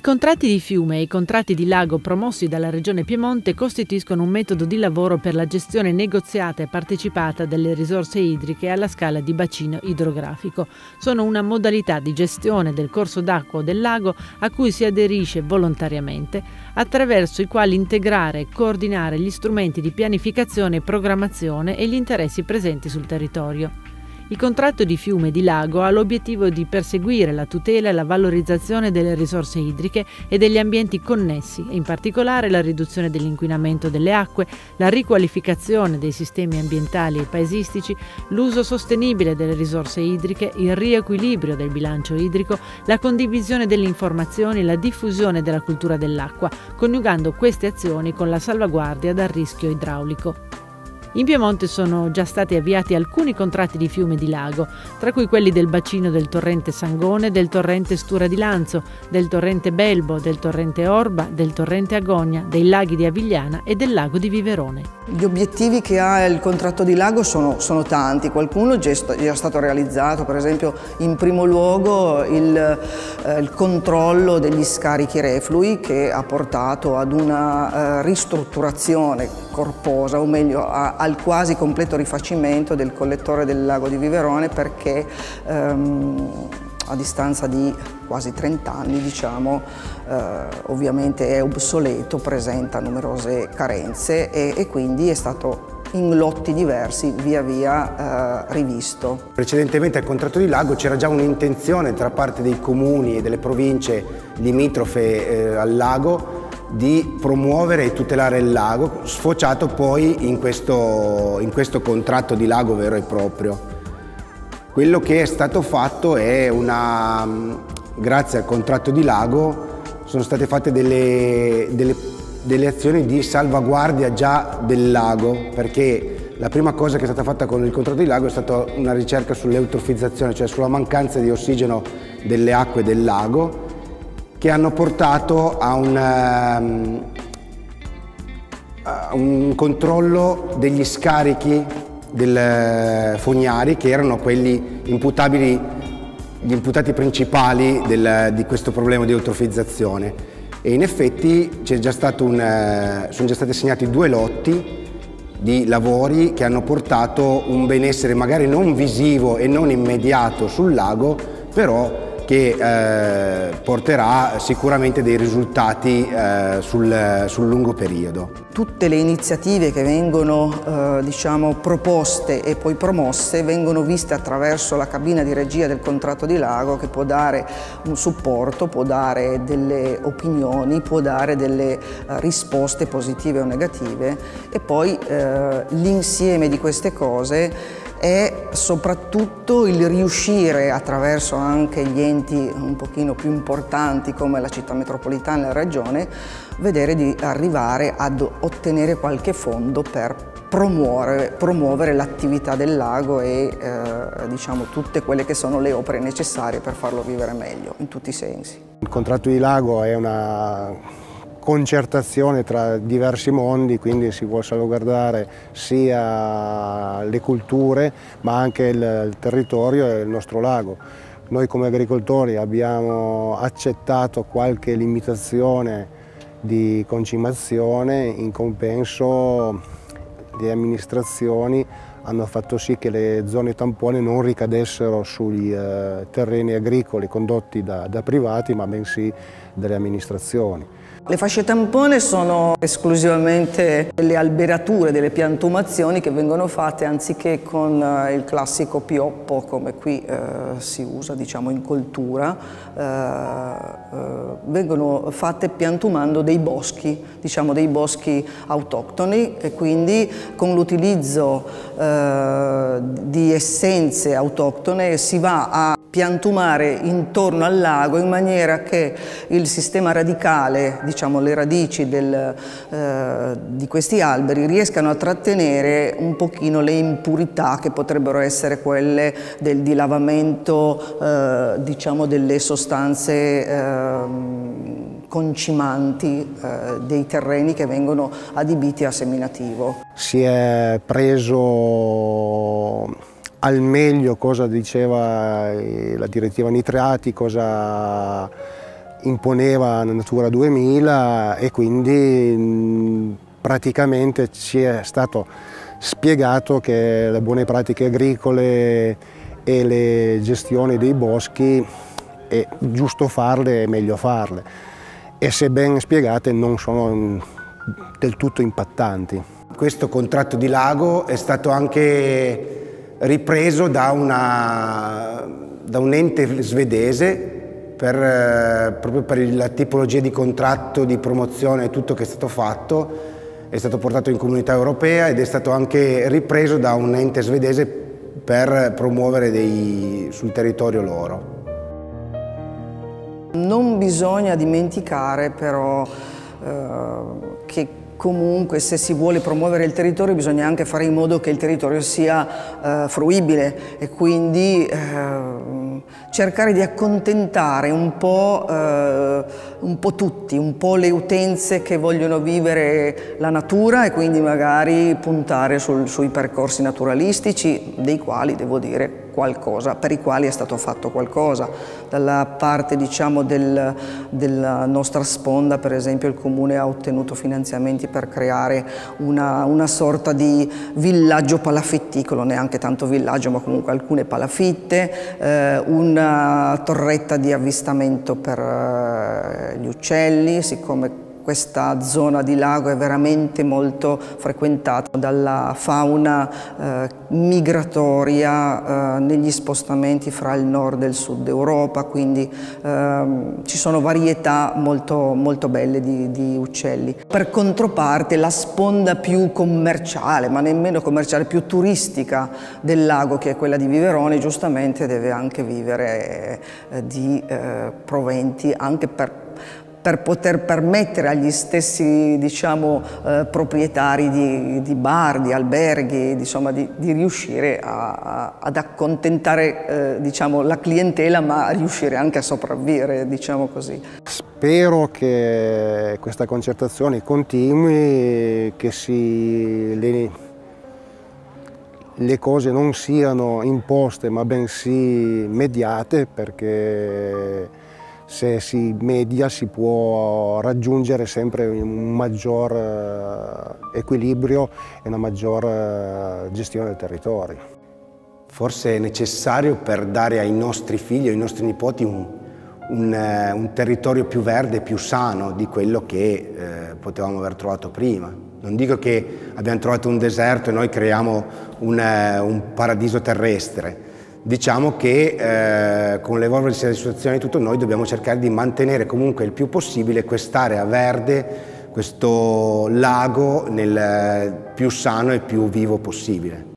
I contratti di fiume e i contratti di lago promossi dalla Regione Piemonte costituiscono un metodo di lavoro per la gestione negoziata e partecipata delle risorse idriche alla scala di bacino idrografico. Sono una modalità di gestione del corso d'acqua o del lago a cui si aderisce volontariamente, attraverso i quali integrare e coordinare gli strumenti di pianificazione e programmazione e gli interessi presenti sul territorio. Il contratto di fiume e di lago ha l'obiettivo di perseguire la tutela e la valorizzazione delle risorse idriche e degli ambienti connessi, e in particolare la riduzione dell'inquinamento delle acque, la riqualificazione dei sistemi ambientali e paesistici, l'uso sostenibile delle risorse idriche, il riequilibrio del bilancio idrico, la condivisione delle informazioni e la diffusione della cultura dell'acqua, coniugando queste azioni con la salvaguardia dal rischio idraulico. In Piemonte sono già stati avviati alcuni contratti di fiume di lago, tra cui quelli del bacino del torrente Sangone, del torrente Stura di Lanzo, del torrente Belbo, del torrente Orba, del torrente Agogna, dei laghi di Avigliana e del lago di Viverone. Gli obiettivi che ha il contratto di lago sono, sono tanti, qualcuno è già stato realizzato, per esempio in primo luogo il, eh, il controllo degli scarichi reflui che ha portato ad una eh, ristrutturazione corposa, o meglio a, al quasi completo rifacimento del collettore del lago di Viverone perché ehm, a distanza di quasi 30 anni diciamo, eh, ovviamente è obsoleto, presenta numerose carenze e, e quindi è stato in lotti diversi via via eh, rivisto. Precedentemente al contratto di lago c'era già un'intenzione tra parte dei comuni e delle province limitrofe eh, al lago di promuovere e tutelare il lago, sfociato poi in questo, in questo contratto di lago vero e proprio. Quello che è stato fatto è una, grazie al contratto di lago, sono state fatte delle, delle, delle azioni di salvaguardia già del lago, perché la prima cosa che è stata fatta con il contratto di lago è stata una ricerca sull'eutrofizzazione, cioè sulla mancanza di ossigeno delle acque del lago che hanno portato a un, um, a un controllo degli scarichi del eh, Fognari che erano quelli imputabili, gli imputati principali del, di questo problema di eutrofizzazione. E in effetti già un, eh, sono già stati assegnati due lotti di lavori che hanno portato un benessere magari non visivo e non immediato sul lago, però che eh, porterà sicuramente dei risultati eh, sul, sul, lungo periodo. Tutte le iniziative che vengono eh, diciamo, proposte e poi promosse vengono viste attraverso la cabina di regia del contratto di lago che può dare un supporto, può dare delle opinioni, può dare delle eh, risposte positive o negative e poi eh, l'insieme di queste cose è soprattutto il riuscire attraverso anche gli enti un pochino più importanti come la città metropolitana e la regione, vedere di arrivare ad ottenere qualche fondo per promuovere, promuovere l'attività del lago e eh, diciamo, tutte quelle che sono le opere necessarie per farlo vivere meglio in tutti i sensi. Il contratto di lago è una concertazione tra diversi mondi, quindi si vuole salvaguardare sia le culture ma anche il, territorio e il nostro lago. Noi come agricoltori abbiamo accettato qualche limitazione di concimazione, in compenso le amministrazioni hanno fatto sì che le zone tampone non ricadessero sugli eh, terreni agricoli condotti da, da privati ma bensì dalle amministrazioni. Le fasce tampone sono esclusivamente delle alberature, delle piantumazioni che vengono fatte anziché con eh, il classico pioppo come qui eh, si usa diciamo, in coltura, eh, eh, vengono fatte piantumando dei boschi, diciamo dei boschi autoctoni e quindi con l'utilizzo eh, di essenze autoctone si va a piantumare intorno al lago in maniera che il sistema radicale, diciamo le radici del, eh, di questi alberi riescano a trattenere un pochino le impurità che potrebbero essere quelle del dilavamento eh, diciamo delle sostanze eh, concimanti dei terreni che vengono adibiti a seminativo. Si è preso al meglio cosa diceva eh, la direttiva nitrati, cosa imponeva Natura 2000 e quindi praticamente ci è stato spiegato che le buone pratiche agricole e le gestioni dei boschi è giusto farle e meglio farle e se ben spiegate non sono del tutto impattanti. Questo contratto di lago è stato anche ripreso da, una, da un ente svedese per, eh, proprio per la tipologia di contratto, di promozione e tutto che è stato fatto, è stato portato in comunità europea ed è stato anche ripreso da un ente svedese per promuovere dei, sul territorio loro. Non bisogna dimenticare però eh, che comunque se si vuole promuovere il territorio bisogna anche fare in modo che il territorio sia eh, fruibile e quindi eh, cercare di accontentare un po', eh, un po', tutti, un po' le utenze che vogliono vivere la natura e quindi magari puntare sul, sui percorsi naturalistici dei quali devo dire qualcosa, per i quali è stato fatto qualcosa. Dalla parte diciamo, del, della nostra sponda, per esempio, il Comune ha ottenuto finanziamenti per creare una, una sorta di villaggio palafitticolo, neanche tanto villaggio, ma comunque alcune palafitte, eh, una torretta di avvistamento per eh, gli uccelli, siccome questa zona di lago è veramente molto frequentata dalla fauna eh, migratoria eh, negli spostamenti fra il nord e il sud Europa, quindi eh, ci sono varietà molto, molto belle di, di, uccelli. Per controparte la sponda più commerciale, ma nemmeno commerciale, più turistica del lago, che è quella di Viverone, giustamente deve anche vivere eh, di eh, proventi anche per per poter permettere agli stessi diciamo, eh, proprietari di, di, bar, di alberghi, insomma, di, di, riuscire a, a, ad accontentare eh, diciamo, la clientela ma riuscire anche a sopravvivere, diciamo. Spero che questa concertazione continui, che si, le, le cose non siano imposte ma bensì mediate perché se si media si può raggiungere sempre un maggior eh, equilibrio e una maggior eh, gestione del territorio. Forse è necessario per dare ai nostri figli, ai nostri nipoti un, un, eh, un territorio più verde, più sano di quello che eh, potevamo aver trovato prima. Non dico che abbiamo trovato un deserto e noi creiamo un, un paradiso terrestre, diciamo che eh, con l'evolversi della situazione tutto noi dobbiamo cercare di mantenere comunque il più possibile quest'area verde, questo lago nel più sano e più vivo possibile.